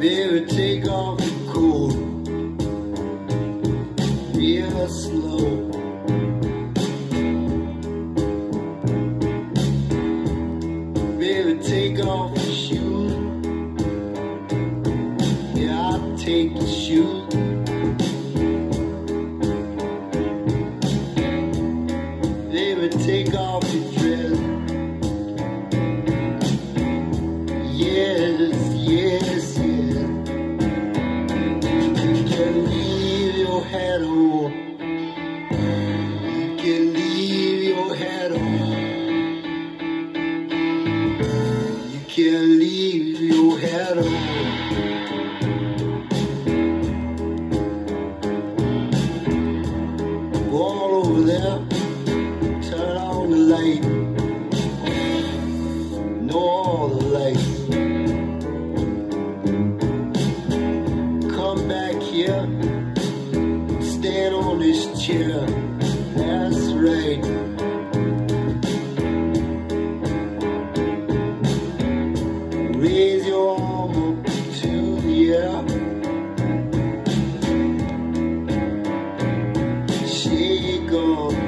Baby, take off the cool, real slow. Baby, take off the shoes. yeah, I'll take you. Your on. You can leave your hat on. You can leave your hat on. Go all over there, turn on the light. No all the lights. Come back here, stand on this chair. That's right. Raise your arm up to the air. Shake on.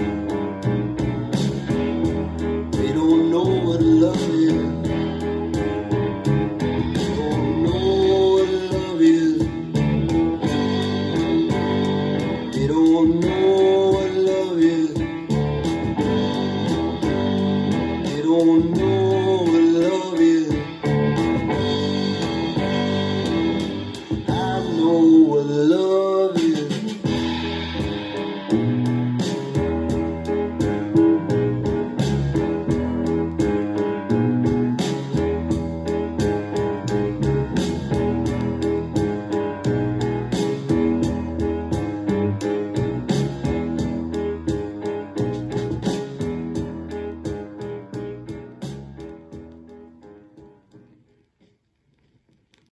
con